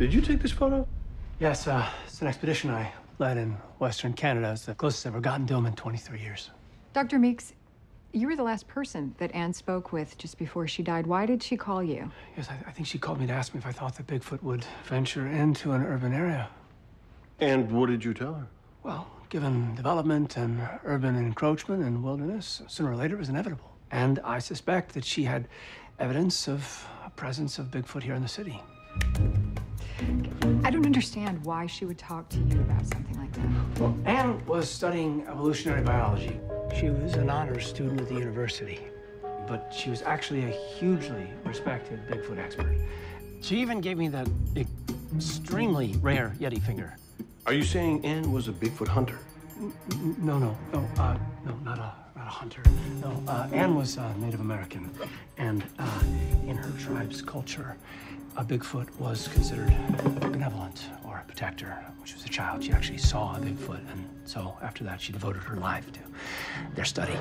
Did you take this photo? Yes, uh, it's an expedition I led in Western Canada. It's the closest I've ever gotten to him in 23 years. Dr. Meeks, you were the last person that Anne spoke with just before she died. Why did she call you? Yes, I, I think she called me to ask me if I thought that Bigfoot would venture into an urban area. And what did you tell her? Well, given development and urban encroachment and wilderness, sooner or later it was inevitable. And I suspect that she had evidence of a presence of Bigfoot here in the city. I don't understand why she would talk to you about something like that. Well, Anne was studying evolutionary biology. She was an honors student at the university, but she was actually a hugely respected Bigfoot expert. She even gave me that extremely rare Yeti finger. Are you saying Anne was a Bigfoot hunter? N- No, no, no, uh, no, not a, not a hunter. No, uh, Anne was uh, Native American, and uh, in her tribe's culture, a Bigfoot was considered benevolent or a protector. When she was a child, she actually saw a Bigfoot, and so after that, she devoted her life to their study.